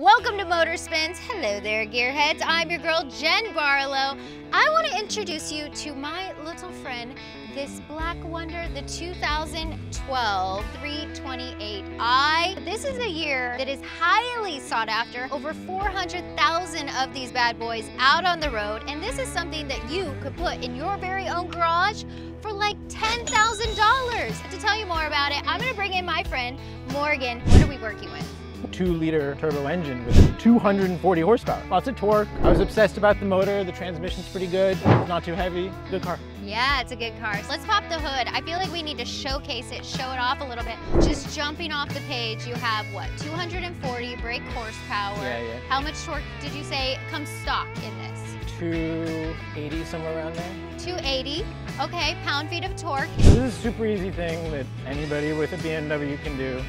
Welcome to Motor Spins. Hello there, gearheads. I'm your girl, Jen Barlow. I want to introduce you to my little friend, this Black Wonder, the 2012 328i. This is a year that is highly sought after. Over 400,000 of these bad boys out on the road, and this is something that you could put in your very own garage for like $10,000. To tell you more about it, I'm gonna bring in my friend, Morgan. What are we working with? Two liter turbo engine with 240 horsepower. Lots of torque. I was obsessed about the motor. The transmission's pretty good. It's not too heavy. Good car. Yeah, it's a good car. So Let's pop the hood. I feel like we need to showcase it, show it off a little bit. Just jumping off the page, you have what, 240 brake horsepower. Yeah, yeah. How much torque did you say comes stock in this? 280, somewhere around there. 280. Okay, pound feet of torque. So this is a super easy thing that anybody with a BMW can do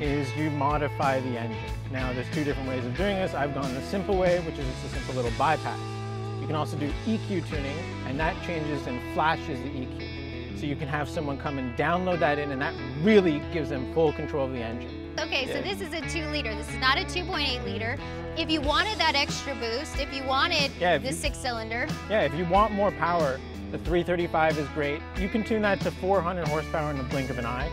is you modify the engine. Now there's two different ways of doing this. I've gone the simple way, which is just a simple little bypass. You can also do EQ tuning, and that changes and flashes the EQ. So you can have someone come and download that in, and that really gives them full control of the engine. Okay, Yeah. so this is a two liter. This is not a 2.8 liter. If you wanted that extra boost, if you wanted Yeah, if the you- six cylinder, Yeah, if you want more power, the 335 is great. You can tune that to 400 horsepower in the blink of an eye.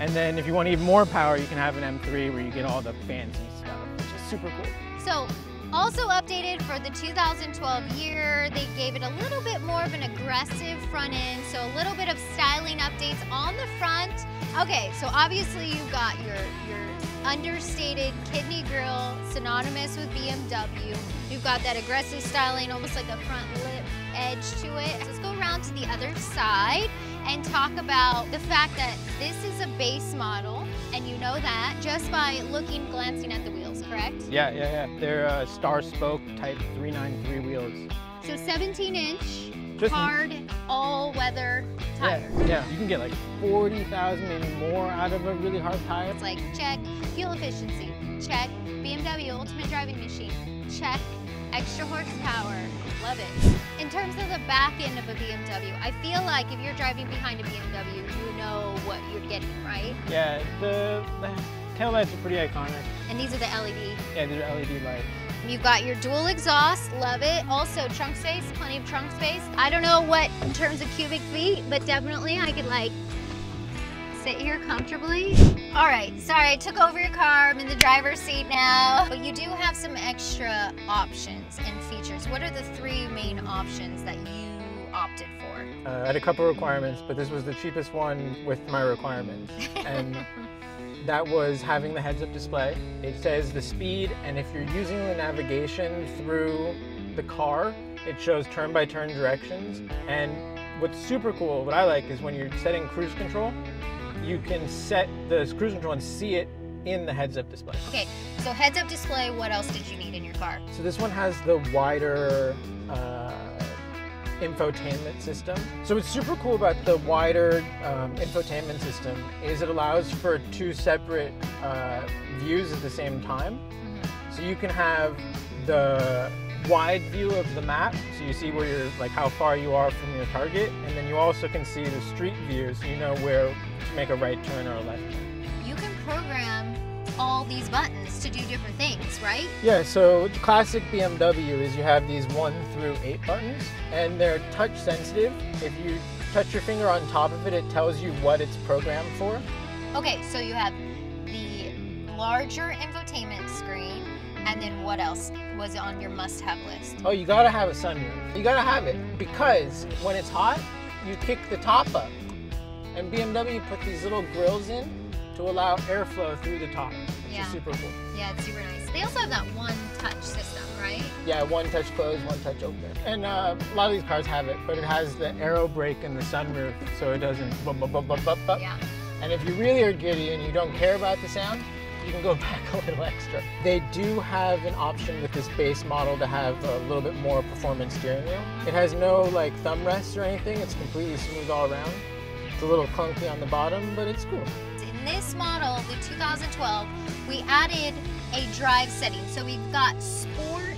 And then if you want even more power, you can have an M3 where you get all the fancy stuff, which is super cool. So, also updated for the 2012 year, they gave it a little bit more of an aggressive front end, so a little bit of styling updates on the front. Okay, so obviously you've got your, your understated kidney grill, synonymous with BMW. You've got that aggressive styling, almost like a front lip edge to it. Let's go around to the other side and talk about the fact that this is a base model, and you know that just by looking, glancing at the wheels, correct? Yeah, yeah, yeah. They're uh, star spoke type 393 wheels. So 17 inch, Just- hard, all weather Yeah, tires. yeah. You can get like 40,000, maybe more out of a really hard tire. It's like check, fuel efficiency, check, BMW ultimate driving machine, check, extra horsepower, love it. In terms of the back end of a BMW, I feel like if you're driving behind a BMW, you know what you're getting, right? Yeah, the, the tail lights are pretty iconic. And these are the LED. Yeah, they're LED lights. You've got your dual exhaust, love it. Also trunk space, plenty of trunk space. I don't know what in terms of cubic feet, but definitely I could like sit here comfortably. All right, sorry, I took over your car. I'm in the driver's seat now. But you do have some extra options and features. What are the three main options that you opted for? Uh, I had a couple requirements, but this was the cheapest one with my requirements. And that was having the heads-up display. It says the speed, and if you're using the navigation through the car, it shows turn-by-turn directions. And what's super cool, what I like, is when you're setting cruise control, you can set the cruise control and see it in the heads-up display. Okay, so heads up display, what else did you need in your car? So this one has the wider uh, infotainment system. So what's super cool about the wider um, infotainment system is it allows for two separate uh, views at the same time. So you can have the wide view of the map, so you see where you're, like how far you are from your target, and then you also can see the street view, so you know where make a right turn or a left turn. You can program all these buttons to do different things, right? Yeah, so the classic BMW is you have these one through eight buttons and they're touch sensitive. If you touch your finger on top of it, it tells you what it's programmed for. Okay, so you have the larger infotainment screen, and then what else was on your must-have list? Oh, you gotta have a sunroof. You gotta have it because when it's hot, you kick the top up. And BMW put these little grills in to allow airflow through the top, which Yeah. is super cool. Yeah, it's super nice. They also have that one-touch system, right? Yeah, one touch close, one touch open. And uh, a lot of these cars have it, but it has the aero brake in the sunroof, so it doesn't bump, bump, bump, bump, bump. Yeah. And if you really are giddy and you don't care about the sound, you can go back a little extra. They do have an option with this base model to have a little bit more performance steering wheel. It has no like thumb rests or anything. It's completely smooth all around. It's a little clunky on the bottom, but it's cool. In this model, the 2012, we added a drive setting. So we've got Sport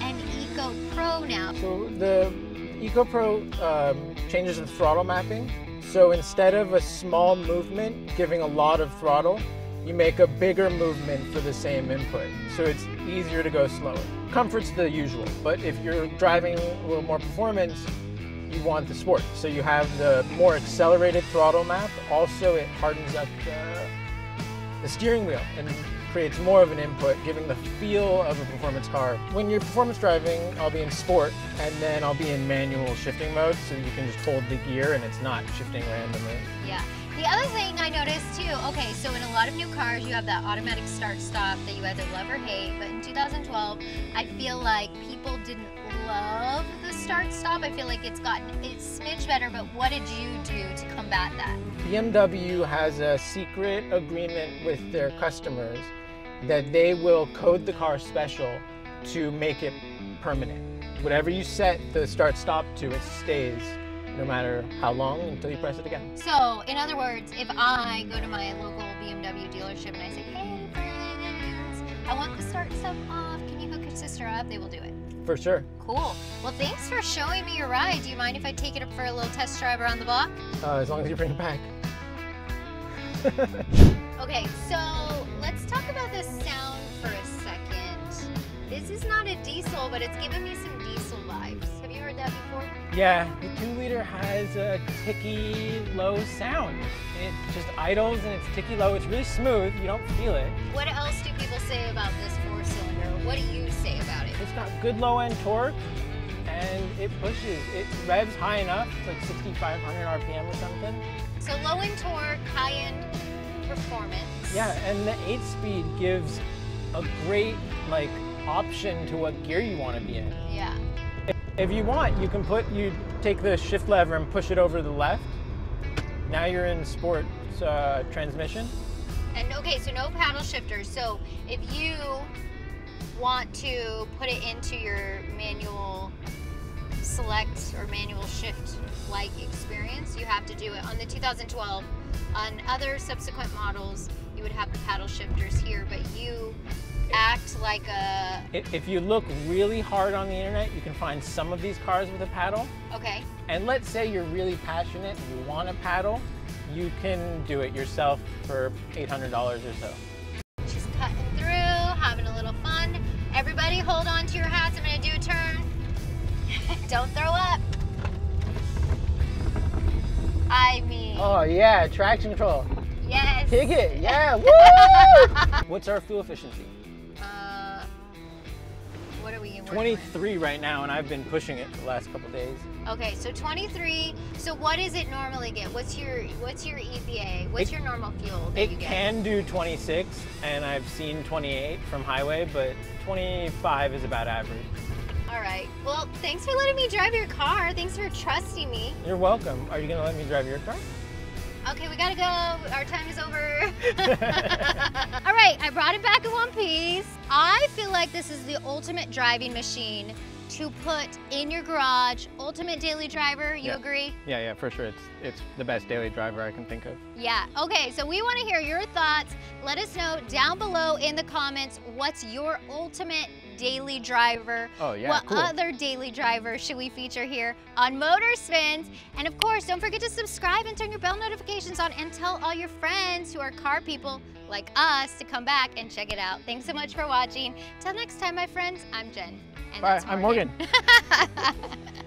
and Eco Pro now. So the EcoPro um, changes the throttle mapping. So instead of a small movement giving a lot of throttle, you make a bigger movement for the same input. So it's easier to go slower. Comfort's the usual, but if you're driving a little more performance, you want the sport. So you have the more accelerated throttle map. Also, it hardens up the, the steering wheel and creates more of an input, giving the feel of a performance car. When you're performance driving, I'll be in sport, and then I'll be in manual shifting mode, so you can just hold the gear and it's not shifting randomly. Yeah. The other thing I noticed too, okay, so in a lot of new cars, you have that automatic start stop that you either love or hate, but in 2012, I feel like people didn't love the start stop. I feel like it's gotten, it's smidge better, but what did you do to combat that? BMW has a secret agreement with their customers that they will code the car special to make it permanent. Whatever you set the start stop to, it stays no matter how long until you press it again. So, in other words, if I go to my local BMW dealership and I say, hey friends, I want to start stop off, can you hook your sister up? They will do it. For sure. Cool. Well, thanks for showing me your ride. Do you mind if I take it up for a little test drive around the block? Uh, as long as you bring it back. okay, so let's talk about the sound for a second. This is not a diesel, but it's giving me some diesel vibes. Heard that before? Yeah, the two liter has a ticky low sound. It just idles and it's ticky low. It's really smooth. You don't feel it. What else do people say about this four cylinder? What do you say about it? It's got good low end torque and it pushes. It revs high enough. It's like 6,500 RPM or something. So low end torque, high end performance. Yeah, and the eight speed gives a great like option to what gear you want to be in. Yeah. If you want, you can put, you take the shift lever and push it over to the left. Now you're in sports uh, transmission. And okay, so no paddle shifters. So if you want to put it into your manual select or manual shift like experience, you have to do it on the 2012. On other subsequent models, you would have the paddle shifters here, but you act like a... If you look really hard on the internet, you can find some of these cars with a paddle. Okay. And let's say you're really passionate and you want a paddle, you can do it yourself for $800 or so. She's cutting through, having a little fun. Everybody hold on to your hats. I'm gonna do a turn. Don't throw up. I mean. Oh yeah, traction control. Yes. Kick it, yeah, woo! What's our fuel efficiency? Are we in? 23 right now, and I've been pushing it for the last couple days. Okay, so 23. So what does it normally get? What's your What's your EPA? What's It- your normal fuel that It you get? can do 26, and I've seen 28 from highway, but 25 is about average. All right. Well, thanks for letting me drive your car. Thanks for trusting me. You're welcome. Are you gonna let me drive your car? Okay, we gotta go. Our time is over. All right, I brought it back in one piece. I feel like this is the ultimate driving machine to put in your garage. Ultimate daily driver, you Yeah. agree? Yeah, yeah, for sure. It's it's the best daily driver I can think of. Yeah. Okay, so we want to hear your thoughts. Let us know down below in the comments what's your ultimate daily driver. Oh yeah, what cool. other daily driver should we feature here on Motor Spins? And of course, don't forget to subscribe and turn your bell notifications on and tell all your friends who are car people like us to come back and check it out. Thanks so much for watching. Till next time, my friends, I'm Jen. And Bye, that's I'm Morgan. Morgan.